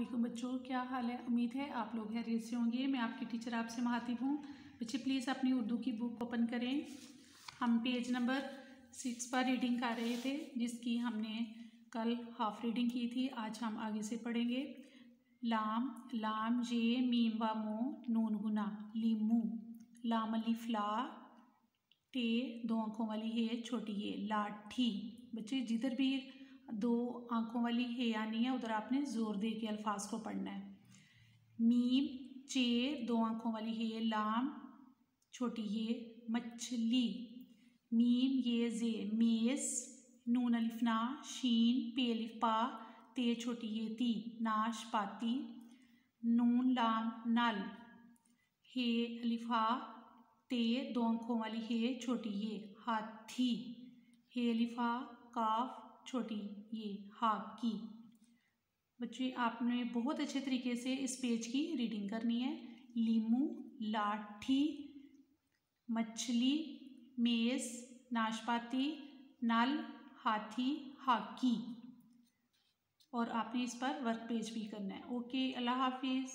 वालेकुम बच्चों, क्या हाल है? उम्मीद है आप लोग हैरियत से होंगे। मैं आपकी टीचर आपसे महाती हूँ। बच्चे प्लीज़ अपनी उर्दू की बुक ओपन करें। हम पेज नंबर सिक्स पर रीडिंग कर रहे थे, जिसकी हमने कल हाफ़ रीडिंग की थी। आज हम आगे से पढ़ेंगे। लाम लाम, ये, मीम, व, मो, नून, गुना, लीमू लाम अली फ्ला टे दो आँखों वाली है, छोटी है लाठी बच्चे, जिधर भी दो आँखों वाली हे आनी है, उधर आपने ज़ोर दे के अल्फाज को पढ़ना है। मीम चे दो आँखों वाली हे लाम, छोटी ये मछली। मीम, ये जे, मेस, नून अलिफना शीन, पे अलिफ पा, ते छोटी ये ती, नाश, पाती। नून, लाम, नल हे अलिफा ते, दो आँखों वाली हे छोटी ये हाथी। हे अलिफा काफ छोटी ये हा की। बच्चे, आपने बहुत अच्छे तरीके से इस पेज की रीडिंग करनी है। लीमू, लाठी, मछली मेज़ नाशपाती, नल, हाथी, हाकी। और आपने इस पर वर्क पेज भी करना है। ओके अल्लाह हाफिज़।